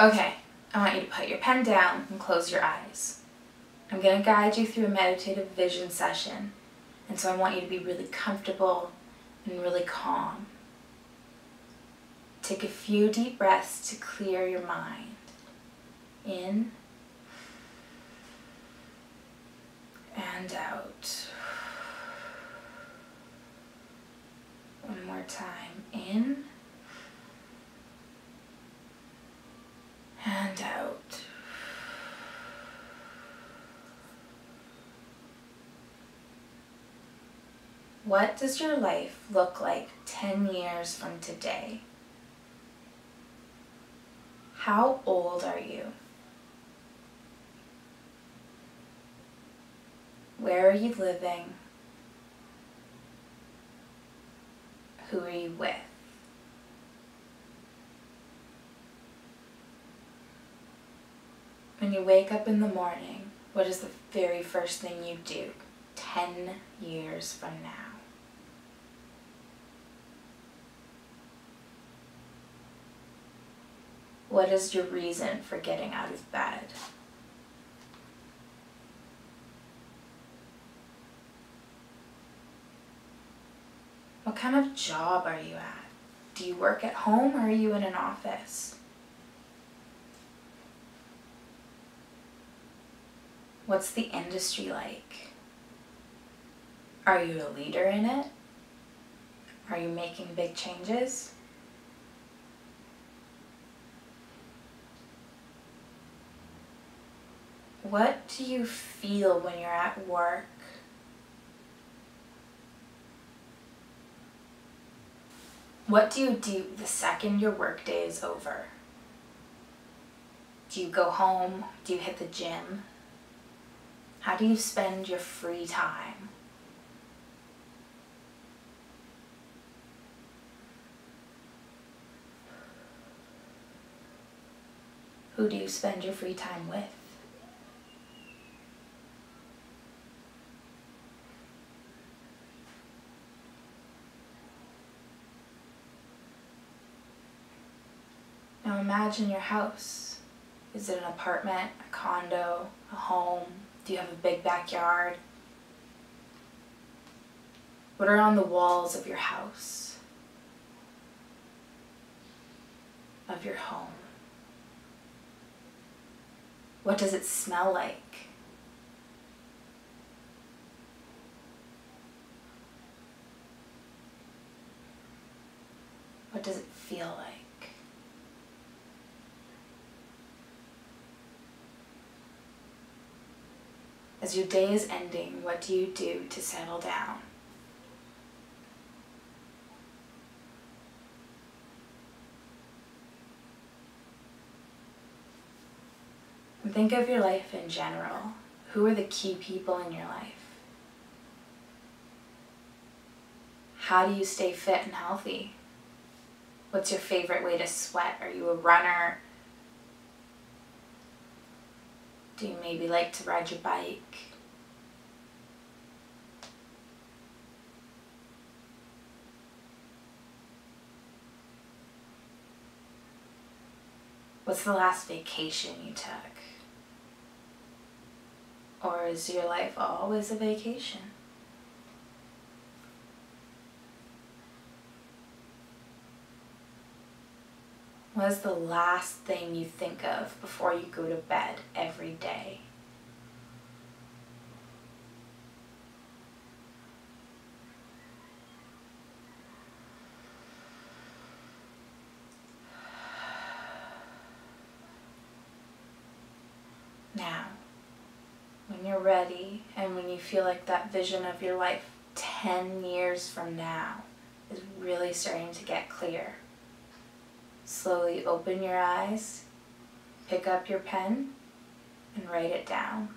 Okay, I want you to put your pen down and close your eyes. I'm going to guide you through a meditative vision session, and so I want you to be really comfortable and really calm. Take a few deep breaths to clear your mind. In and out. One more time. In out. What does your life look like 10 years from today? How old are you? Where are you living? Who are you with? When you wake up in the morning, what is the very first thing you do 10 years from now? What is your reason for getting out of bed? What kind of job are you at? Do you work at home or are you in an office? What's the industry like? Are you a leader in it? Are you making big changes? What do you feel when you're at work? What do you do the second your workday is over? Do you go home? Do you hit the gym? How do you spend your free time? Who do you spend your free time with? Now imagine your house. Is it an apartment, a condo, a home? Do you have a big backyard? What are on the walls of your house? Of your home? What does it smell like? What does it feel like? As your day is ending, what do you do to settle down? Think of your life in general. Who are the key people in your life? How do you stay fit and healthy? What's your favorite way to sweat? Are you a runner? Do you maybe like to ride your bike? What's the last vacation you took? Or is your life always a vacation? What is the last thing you think of before you go to bed every day? Now, when you're ready and when you feel like that vision of your life 10 years from now is really starting to get clear, Slowly open your eyes, pick up your pen, and write it down.